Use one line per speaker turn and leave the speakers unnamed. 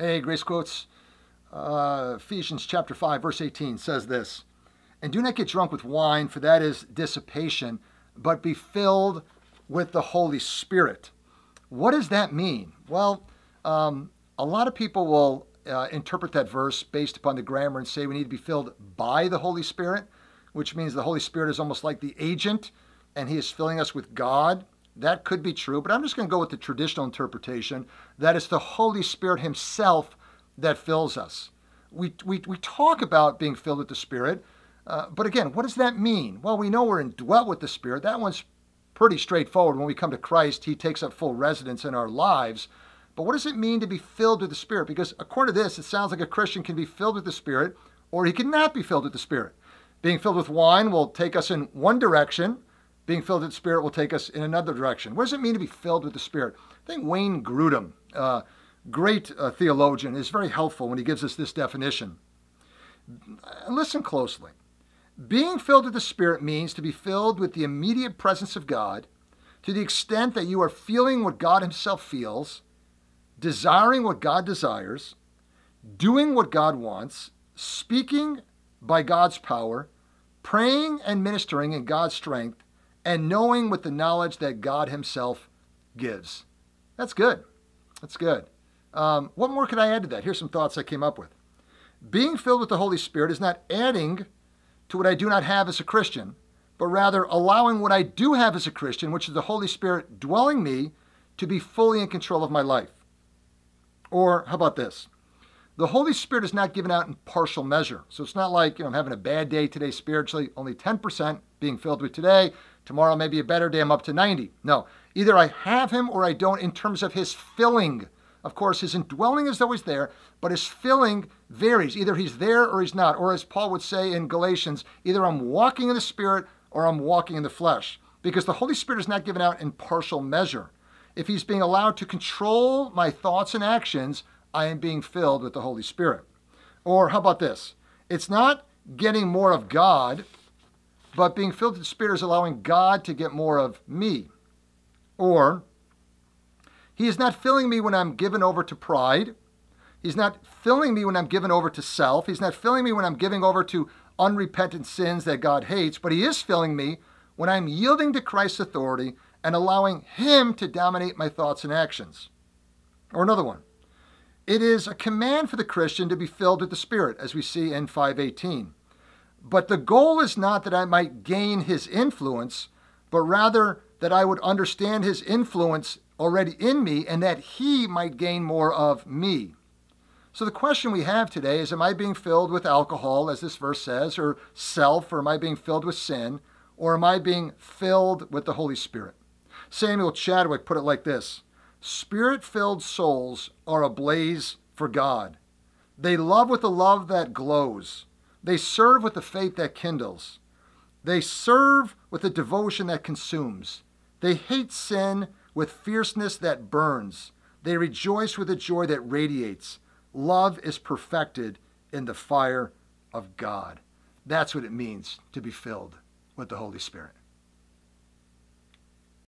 Hey, Grace Quotes. Uh, Ephesians chapter 5, verse 18 says this And do not get drunk with wine, for that is dissipation, but be filled with the Holy Spirit. What does that mean? Well, um, a lot of people will uh, interpret that verse based upon the grammar and say we need to be filled by the Holy Spirit, which means the Holy Spirit is almost like the agent and he is filling us with God. That could be true, but I'm just going to go with the traditional interpretation that it's the Holy Spirit himself that fills us. We, we, we talk about being filled with the Spirit, uh, but again, what does that mean? Well, we know we're indwelt with the Spirit. That one's pretty straightforward. When we come to Christ, He takes up full residence in our lives. But what does it mean to be filled with the Spirit? Because according to this, it sounds like a Christian can be filled with the Spirit or he cannot be filled with the Spirit. Being filled with wine will take us in one direction. Being filled with the Spirit will take us in another direction. What does it mean to be filled with the Spirit? I think Wayne Grudem, uh, great uh, theologian, is very helpful when he gives us this definition. Listen closely. Being filled with the Spirit means to be filled with the immediate presence of God to the extent that you are feeling what God Himself feels desiring what God desires, doing what God wants, speaking by God's power, praying and ministering in God's strength, and knowing with the knowledge that God Himself gives. That's good. That's good. Um, what more could I add to that? Here's some thoughts I came up with. Being filled with the Holy Spirit is not adding to what I do not have as a Christian, but rather allowing what I do have as a Christian, which is the Holy Spirit dwelling me, to be fully in control of my life. Or how about this? The Holy Spirit is not given out in partial measure. So it's not like, you know, I'm having a bad day today spiritually, only 10% being filled with today. Tomorrow may be a better day, I'm up to 90. No, either I have him or I don't in terms of his filling. Of course, his indwelling is always there, but his filling varies. Either he's there or he's not. Or as Paul would say in Galatians, either I'm walking in the Spirit or I'm walking in the flesh. Because the Holy Spirit is not given out in partial measure if he's being allowed to control my thoughts and actions, I am being filled with the Holy Spirit. Or how about this? It's not getting more of God, but being filled with the Spirit is allowing God to get more of me. Or he is not filling me when I'm given over to pride. He's not filling me when I'm given over to self. He's not filling me when I'm giving over to unrepentant sins that God hates, but he is filling me when I'm yielding to Christ's authority and allowing Him to dominate my thoughts and actions. Or another one. It is a command for the Christian to be filled with the Spirit, as we see in 518. But the goal is not that I might gain His influence, but rather that I would understand His influence already in me and that He might gain more of me. So the question we have today is Am I being filled with alcohol, as this verse says, or self, or am I being filled with sin, or am I being filled with the Holy Spirit? Samuel Chadwick put it like this Spirit filled souls are ablaze for God. They love with a love that glows. They serve with a faith that kindles. They serve with a devotion that consumes. They hate sin with fierceness that burns. They rejoice with a joy that radiates. Love is perfected in the fire of God. That's what it means to be filled with the Holy Spirit.